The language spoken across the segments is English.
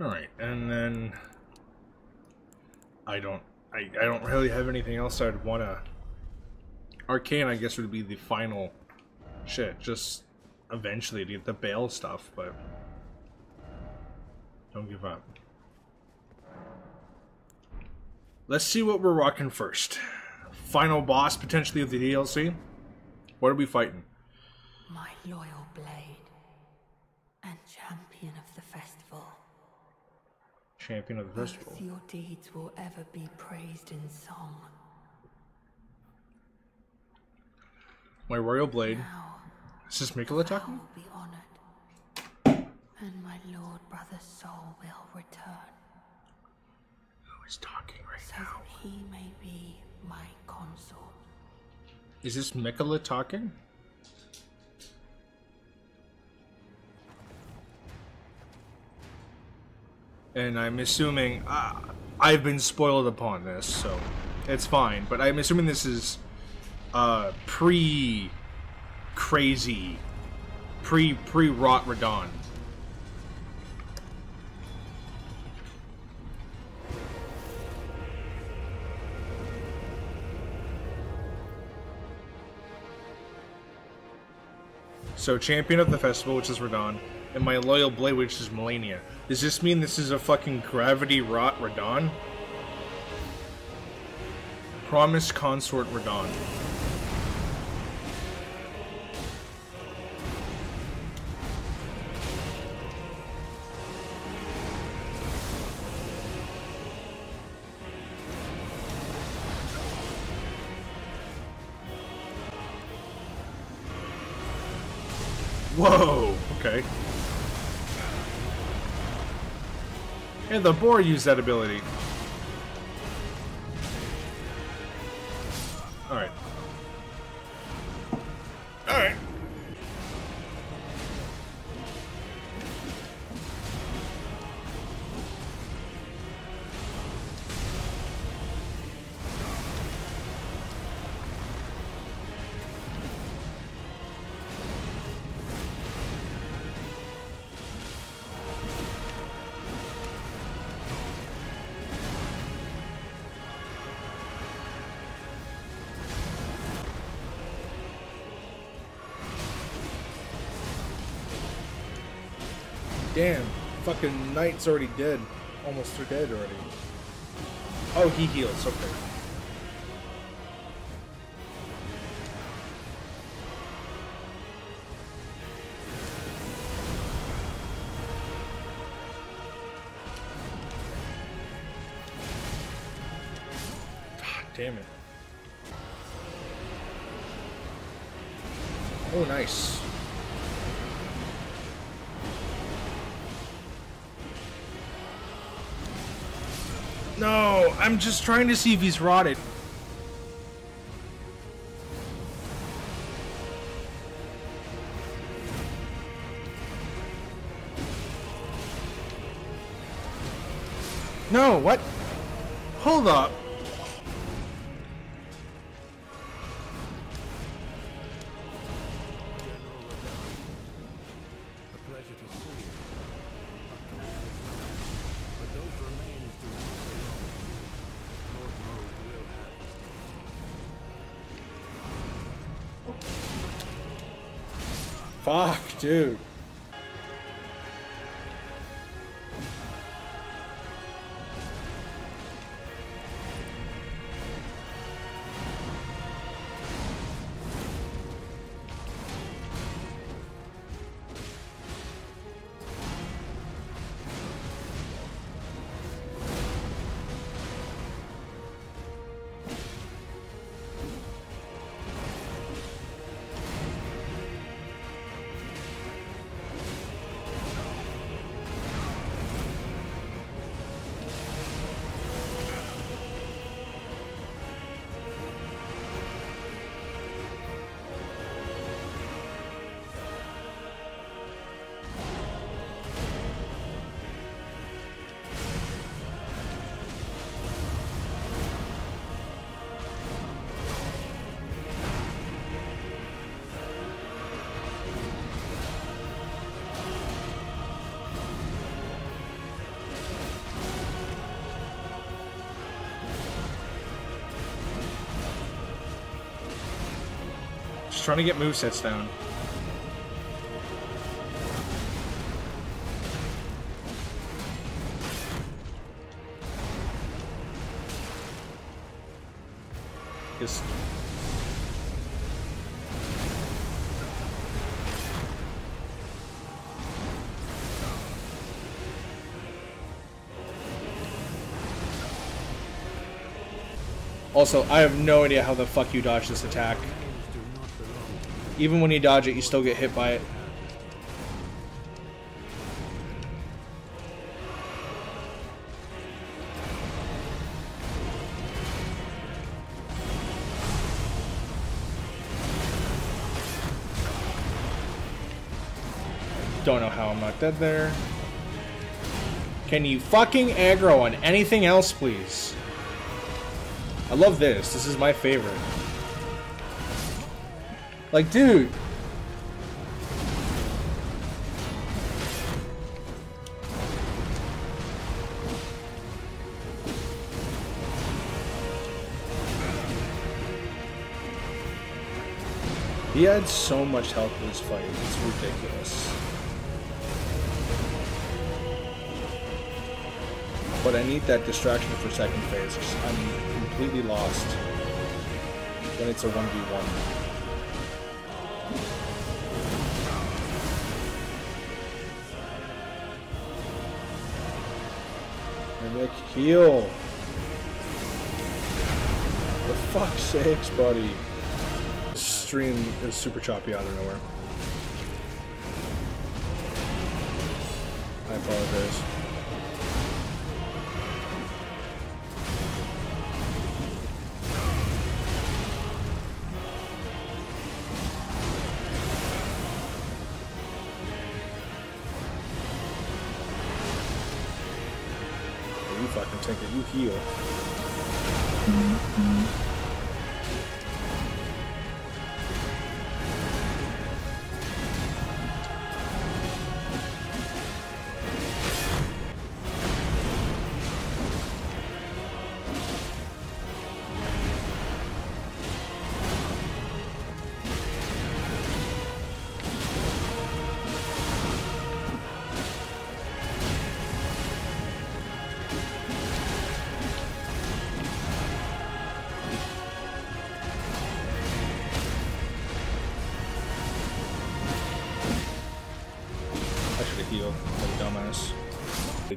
Alright, and then I don't I, I don't really have anything else I'd wanna Arcane I guess would be the final shit, just eventually to get the bail stuff, but don't give up. Let's see what we're rocking first. Final boss potentially of the DLC. What are we fighting? My loyal blade and champion. Champion of the festival. Both your deeds will ever be praised in song. My royal blade. Now, Is this Miquella thou talking? will be honored, and my lord brother soul will return, Who is talking right so now? that he may be my consort. Is this Miquella talking? And I'm assuming uh, I've been spoiled upon this, so it's fine. But I'm assuming this is uh, pre crazy, pre pre rot Radahn. So champion of the festival, which is Radahn, and my loyal blade, which is Malenia. Does this mean this is a fucking gravity rot Radahn? Promise consort Radahn. Whoa! Okay. And the boar used that ability. Damn. Fucking Knight's already dead. Almost they're dead already. Oh, he heals. Okay. God damn it. Oh, nice. No, I'm just trying to see if he's rotted. No, what? Hold up. Fuck, dude. Trying to get movesets down. Just Also, I have no idea how the fuck you dodge this attack. Even when you dodge it, you still get hit by it. Don't know how I'm not dead there. Can you fucking aggro on anything else, please? I love this. This is my favorite. Like, dude. He had so much health in this fight. It's ridiculous. But I need that distraction for second phase. I'm completely lost when it's a 1v1. Mimic heal. For fuck's sakes, buddy. This stream is super choppy out of nowhere. I apologize. Fucking take it.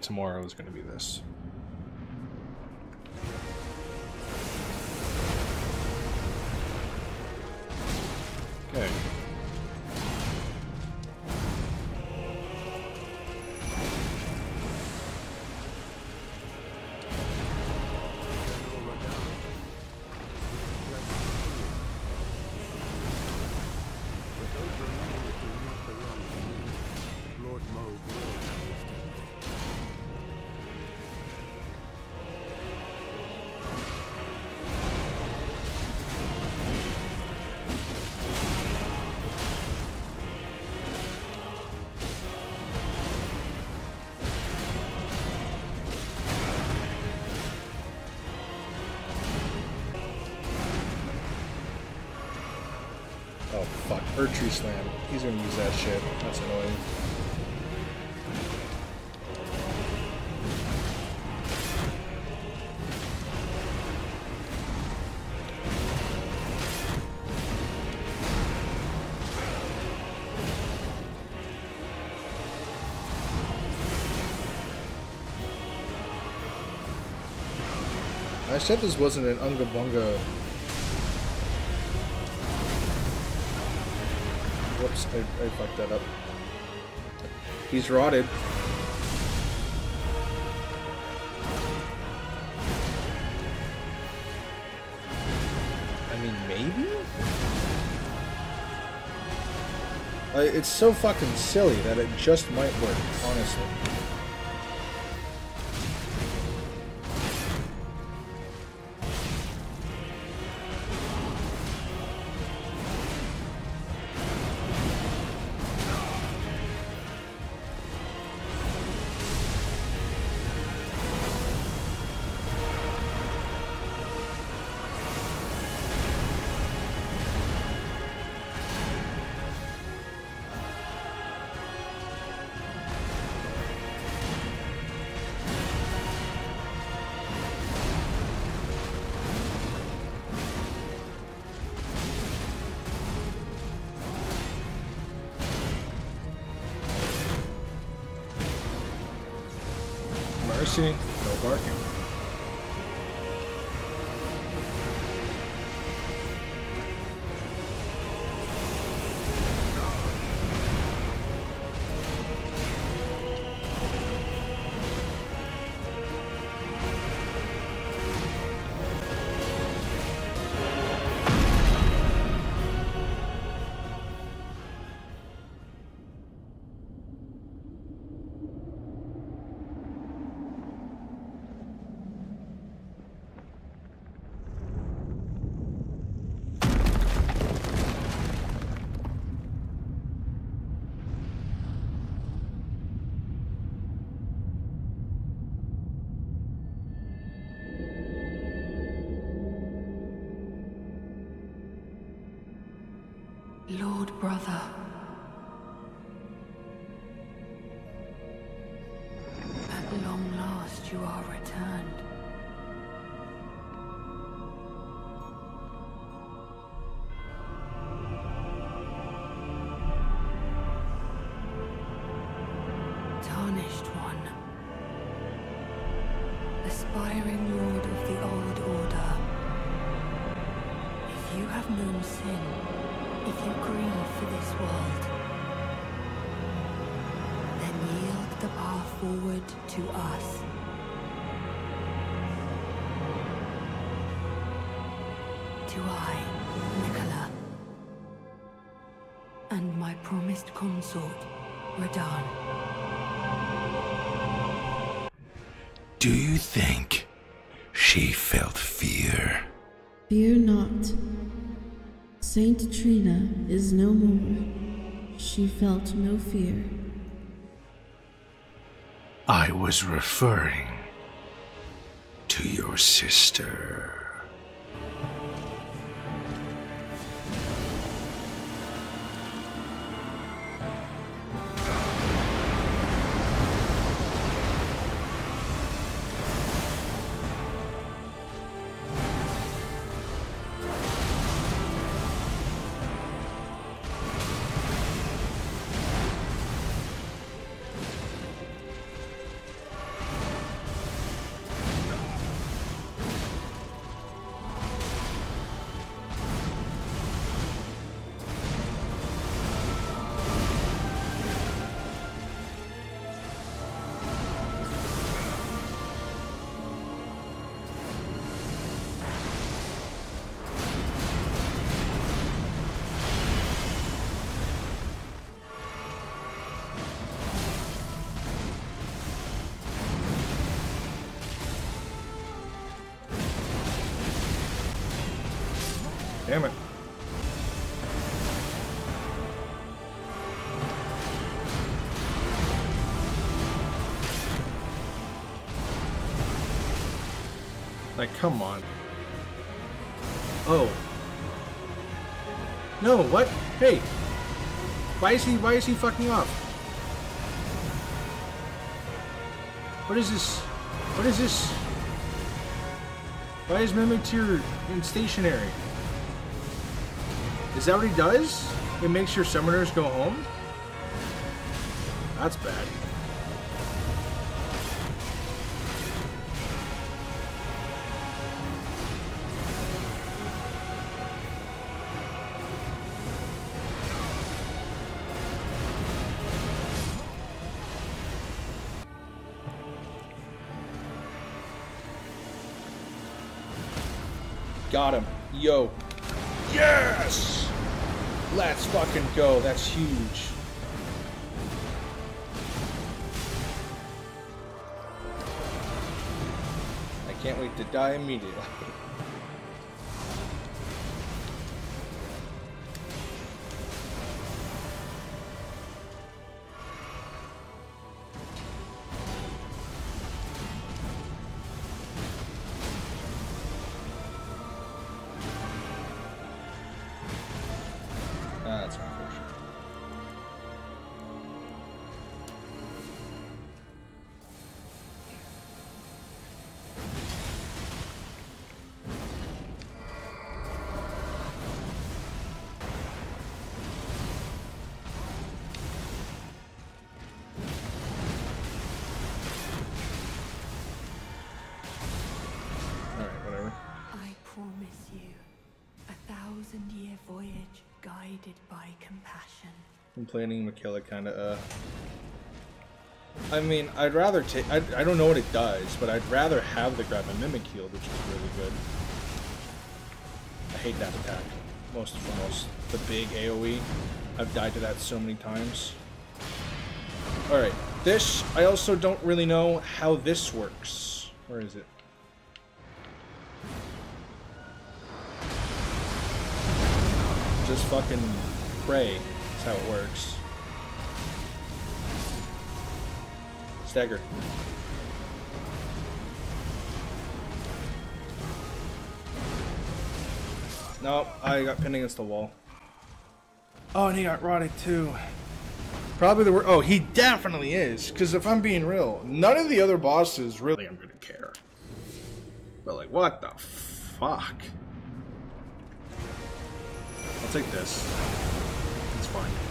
Tomorrow is going to be this. Erdtree Slam. He's gonna use that shit. That's annoying. I said this wasn't an Unga Bunga Whoops, I, I fucked that up. He's rotted. I mean, maybe? I, it's so fucking silly that it just might work, honestly. See. No barking. Brother. At long last you are returned. To us. To I, Miquella, and my promised consort, Radahn. Do you think she felt fear? Fear not. Saint Trina is no more. She felt no fear. I was referring to your sister. Damn it. Like, come on. Oh. No, what? Hey. Why is he, why is he fucking off? What is this? What is this? Why is Mimic Tear in stationary? Is that what he does? It makes your summoners go home? That's bad. Got him. Yo. Let's fucking go. That's huge. I can't wait to die immediately. Complaining Miquella kind of, uh... I mean, I'd rather take... I, I don't know what it does, but I'd rather have the grab and mimic healed, which is really good. I hate that attack. Most and foremost. The big AoE. I've died to that so many times. Alright, this, I also don't really know how this works. Where is it? Just fucking pray. That's how it works. Stagger. No, I got pinned against the wall. Oh, and he got rotted too. Probably the worst. Oh, he definitely is. Because if I'm being real, none of the other bosses really I'm gonna care. But like, what the fuck? I'll take this. It's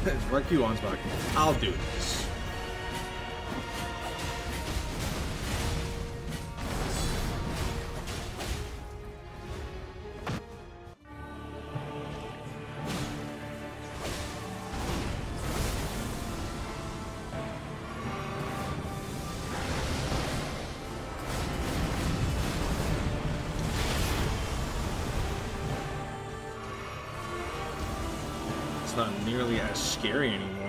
On's back. I'll do this. It's not nearly as scary anymore.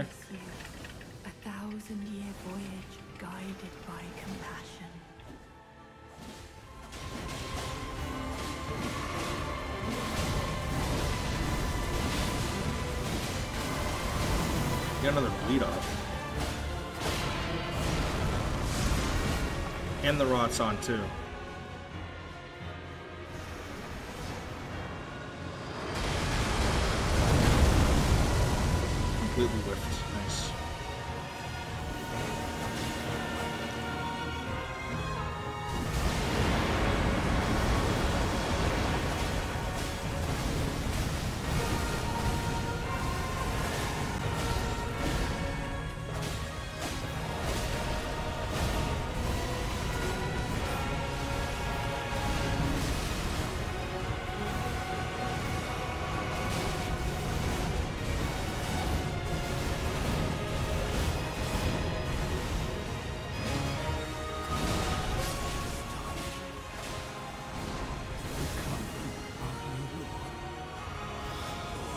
You a thousand year voyage guided by compassion. Get another bleed off. And the rot's on too. Completely whiffed. Nice.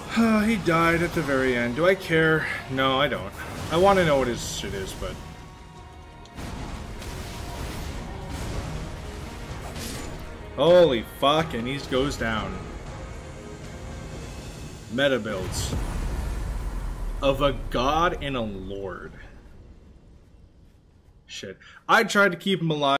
he died at the very end. Do I care? No, I don't. I want to know what his shit is, but... Holy fuck, and he goes down. Meta builds. Of a god and a lord. Shit. I tried to keep him alive.